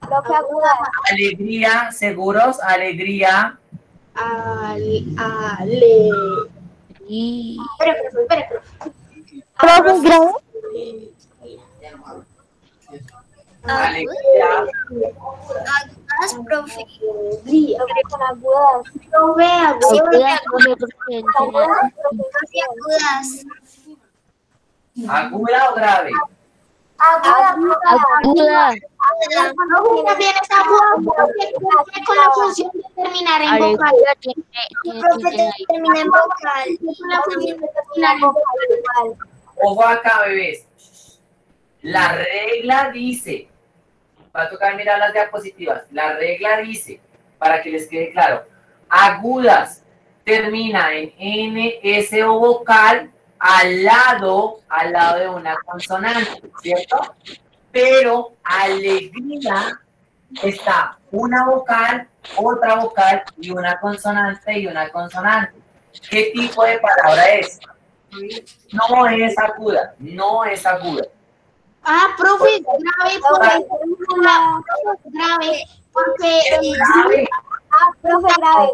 Profe aguda. alegría, seguros, alegría, Ale, ale. Espere, profe, espere, profe. Profe, grave. alegría, Agudas, profe. Alegría. Profe con agudas. Profe, aguda. Ayuda, profe, porque no tiene nada. Profe, agudas. aguda o grave. Aguda. Ayuda. La función de terminar en vocal. Termina en vocal. Con la función de terminar en vocal. Ojo acá, bebés. La regla dice, va a tocar mirar las diapositivas, la regla dice, para que les quede claro, agudas termina en N, S o vocal al lado, al lado de una consonante, ¿cierto? Pero alegría está una vocal, otra vocal y una consonante y una consonante. ¿Qué tipo de palabra es? No es aguda, no es aguda. Ah, profe, grave, porque profe, grave, porque el Grave, Ah, profe grave.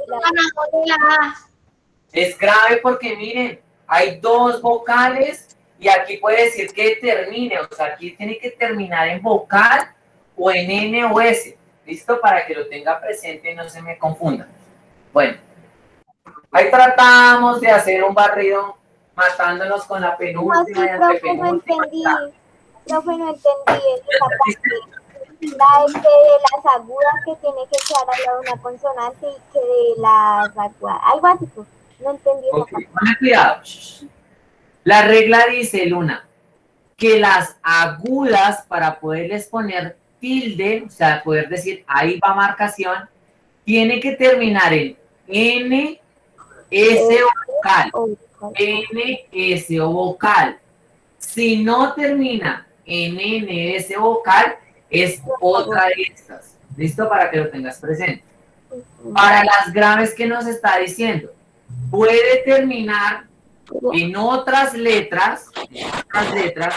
es grave porque miren, hay dos vocales y aquí puede decir que termine, o sea, aquí tiene que terminar en vocal o en N o S. ¿Listo? Para que lo tenga presente y no se me confunda. Bueno, ahí tratamos de hacer un barrido matándonos con la ¿Cómo así, penúltima y profe? No antepenúltima. entendí. Profe, no entendí esa. La de las agudas que tiene que quedar al lado de una consonante y que de las agudas. Algo así, pues. No entendí esa Ok, parte. cuidado. La regla dice, Luna, que las agudas, para poderles poner tilde, o sea, poder decir, ahí va marcación, tiene que terminar en N, S o vocal. N, S o vocal. Si no termina en N, S o vocal, es otra de estas. ¿Listo? Para que lo tengas presente. Para las graves que nos está diciendo, puede terminar en otras letras, en otras letras,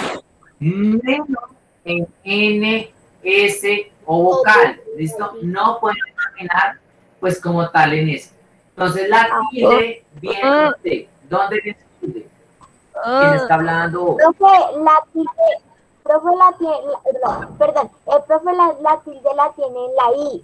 menos en N, S o vocal. ¿Listo? No puede terminar pues como tal en eso. Entonces la tilde viene de, ¿dónde viene la tilde? ¿Quién está hablando? Profe, la tilde, profe la tiene, la- perdón, el profe la, la tilde la tiene en la I.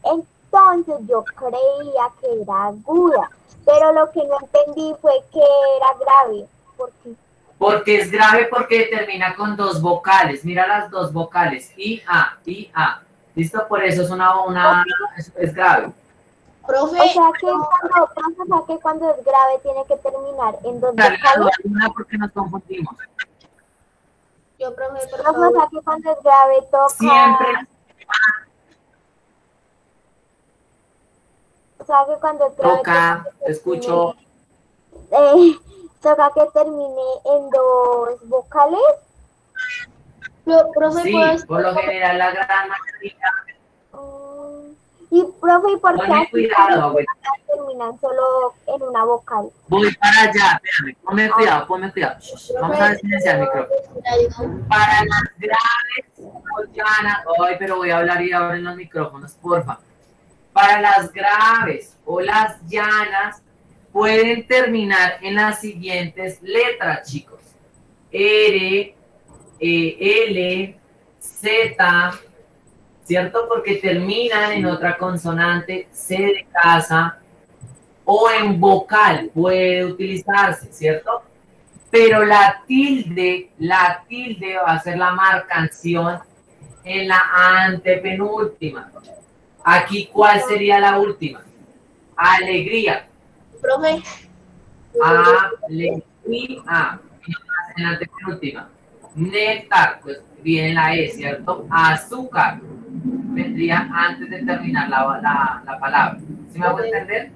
Entonces yo creía que era aguda, pero lo que no entendí fue que era grave. Porque Porque es grave porque termina con dos vocales. Mira las dos vocales. I, A, I, A. ¿Listo? Por eso es una, una es, es grave. Profe, o sea que cuando, profe, o sea que cuando es grave tiene que terminar en dos Dale vocales. una porque nos confundimos. yo, profe, por Profe, o favor. sea que cuando es grave toca. Siempre O sea que cuando toca, que te escucho. eh, toca que termine en dos vocales. Pro- profe, Sí, ¿puedo por lo general la gran mayoría. Mm, Y profe, ¿y por qué cuidado, terminan solo en una vocal? Voy para allá, espérame. Ponme cuidado, ponme cuidado. Vamos a silenciar el micrófono. Para las graves, ay, pero voy a hablar y abren los micrófonos, porfa. Para las graves o las llanas, pueden terminar en las siguientes letras, chicos. R, E, L, Z, ¿cierto? Porque terminan en otra consonante, C de casa, o en vocal puede utilizarse, ¿cierto? Pero la tilde, la tilde va a ser la marcación en la antepenúltima. Aquí, ¿cuál sería la última? Alegría. Profe, Alegría. En la antepenúltima. Néctar, pues viene la E, ¿cierto? Azúcar. Vendría antes de terminar la, la, la palabra. ¿Sí me hago entender?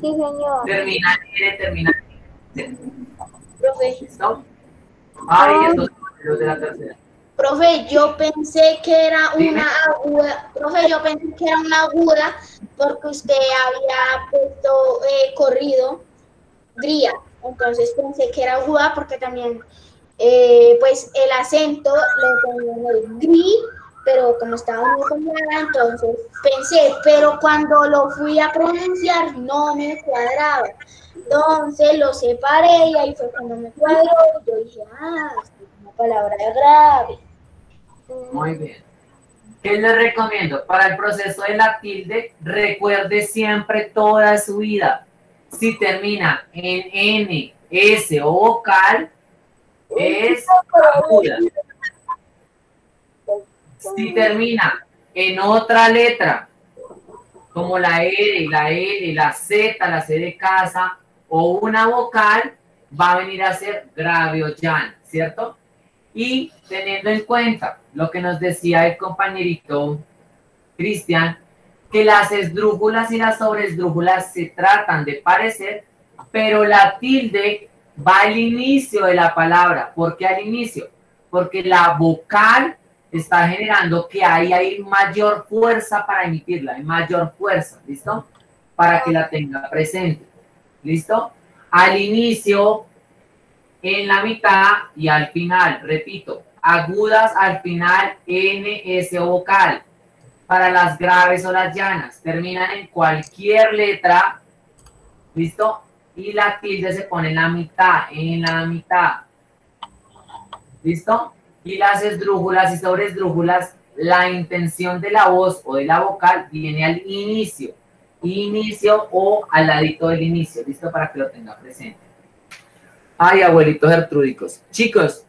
Sí, señor. Termina en E, termina en E. profe, ¿Listo? Ay, estos los de la tercera. Profe, yo pensé que era una aguda. Profe, yo pensé que era una aguda porque usted había puesto eh, corrido, gría. Entonces pensé que era aguda porque también eh, pues el acento lo tenía en el gri, pero como estaba muy complicada, entonces pensé, pero cuando lo fui a pronunciar no me cuadraba. Entonces lo separé y ahí fue cuando me cuadró. y Yo dije, ah, es una palabra grave. Muy bien. ¿Qué les recomiendo? Para el proceso de la tilde, recuerde siempre toda su vida. Si termina en N, S o vocal, es aguda. Si termina en otra letra, como la R, la L, la Z, la C de casa, o una vocal, va a venir a ser grave o llana, ¿cierto? Y teniendo en cuenta lo que nos decía el compañerito Cristian, que las esdrújulas y las sobresdrújulas se tratan de parecer, pero la tilde va al inicio de la palabra. ¿Por qué al inicio? Porque la vocal está generando que ahí hay mayor fuerza para emitirla, hay mayor fuerza, ¿listo? Para que la tenga presente, ¿listo? Al inicio, en la mitad y al final, repito, agudas al final, N, S o vocal. Para las graves o las llanas, terminan en cualquier letra, ¿listo? Y la tilde se pone en la mitad, en la mitad. ¿Listo? Y las esdrújulas y sobresdrújulas, la intención de la voz o de la vocal viene al inicio. Inicio o al ladito del inicio. ¿Listo? Para que lo tenga presente. Ay, abuelitos gertrúdicos. Chicos,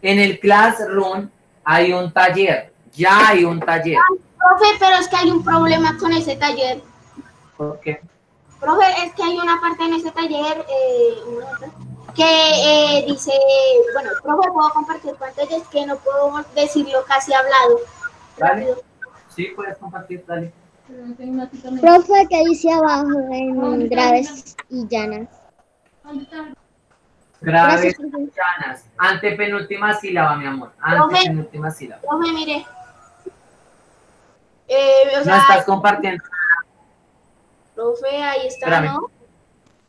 en el Classroom hay un taller. Ya hay un taller. Profe, pero es que hay un problema con ese taller. ¿Por qué? Profe, es que hay una parte en ese taller eh, que eh, dice, bueno, profe, puedo compartir pantalla, es que no puedo decirlo casi hablado. Dale. Sí, puedes compartir, dale. Profe, que dice abajo en graves y llanas. Graves llanas. Antepenúltima sílaba, mi amor. Antepenúltima sílaba. Profe, mire. Eh, o No estás compartiendo. profe, ahí está, Espérame. ¿no?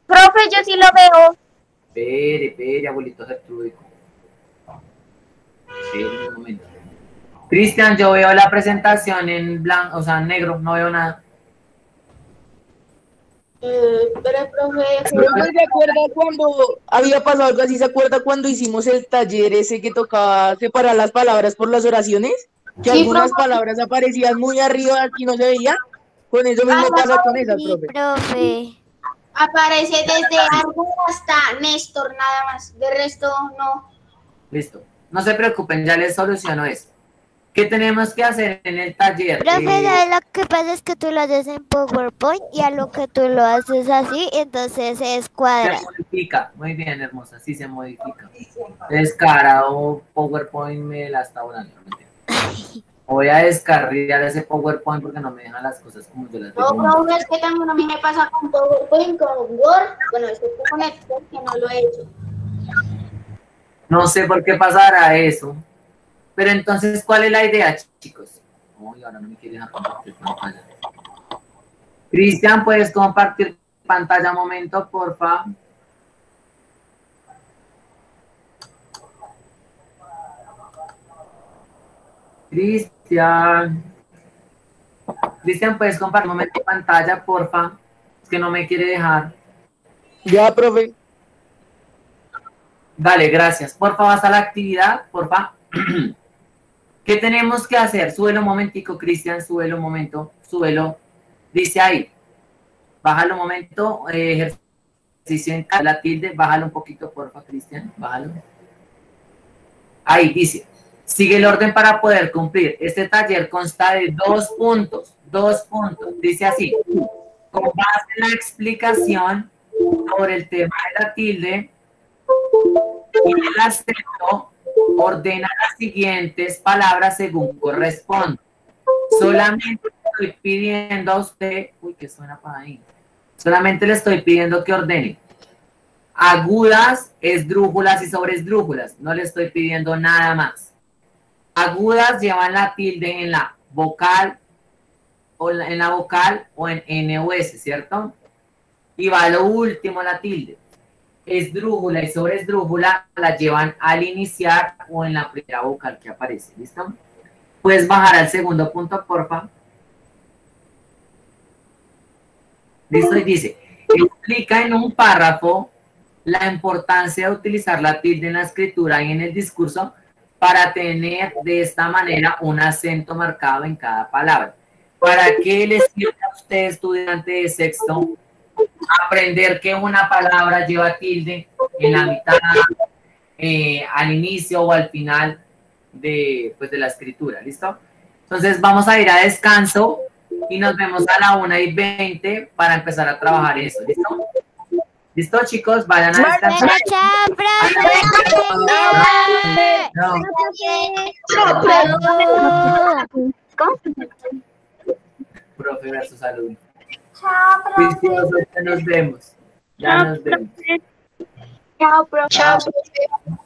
Profe, yo sí lo veo. Espere, espere, abuelito gertrúdico. Espere un momento. Cristian, yo veo la presentación en blanco, o sea, en negro, no veo nada. Eh, pero, profe, Profe, ¿se acuerda cuando había pasado algo así? ¿Se acuerda cuando hicimos el taller ese que tocaba separar las palabras por las oraciones? Que Sí, algunas profe. palabras aparecían muy arriba y no se veían. Con eso mismo Ah, pasa con esas, Sí, profe. profe. aparece desde Argo hasta Néstor, nada más. De resto, no. Listo. No se preocupen, ya les soluciono eso. ¿Qué tenemos que hacer en el taller? Profe, Eh, ¿sabes lo que pasa es que tú lo haces en PowerPoint y a lo que tú lo haces así, entonces se escuadra. se modifica. Muy bien, hermosa, sí se modifica. Descarado PowerPoint me la está volando. no. *laughs* Voy a descargar ese PowerPoint porque no me dejan las cosas como yo las No, digo. profe, es que también a mí me pasa con PowerPoint, con Word. Bueno, estoy con Excel, que no lo he hecho. No sé por qué pasará eso. Pero entonces, ¿cuál es la idea, chicos? Uy, ahora no me quieren compartir pantalla. Cristian, ¿puedes compartir pantalla un momento, porfa? Cristian. Cristian, ¿puedes compartir un momento pantalla, porfa? Es que no me quiere dejar. Ya, profe. Dale, gracias. Porfa, vas a la actividad, porfa. *clears throat* ¿Qué tenemos que hacer? Súbelo un momentico, Cristian, súbelo un momento, súbelo. Dice ahí, bájalo un momento, eh, ejercicio en la tilde, bájalo un poquito, porfa, Cristian, bájalo. Ahí dice, sigue el orden para poder cumplir. Este taller consta de dos puntos, dos puntos. Dice así, con base en la explicación sobre el tema de la tilde, y el acento ordena las siguientes palabras según corresponde. Solamente estoy pidiendo a usted, uy, que suena para ahí. Solamente le estoy pidiendo que ordene agudas, esdrújulas y sobresdrújulas. No le estoy pidiendo nada más. Agudas llevan la tilde en la vocal o en la vocal o en N o S, ¿cierto? Y va lo último la tilde. Esdrújula y sobre esdrújula la llevan al iniciar o en la primera vocal que aparece. ¿Listo? Puedes bajar al segundo punto, porfa. Listo, y dice, explica en un párrafo la importancia de utilizar la tilde en la escritura y en el discurso para tener de esta manera un acento marcado en cada palabra. ¿Para qué les sirve a usted, estudiante de sexto, aprender que una palabra lleva tilde en la mitad, eh, al inicio o al final de, pues, de la escritura? ¿Listo? Entonces vamos a ir a descanso y nos vemos a la 1 y 20 para empezar a trabajar eso. ¿Listo? ¿Listo, chicos? Vayan a descansar. Profe versus alumno. Chao, profe. Nos vemos. Ya nos vemos. Chao, profe. Chao, profe.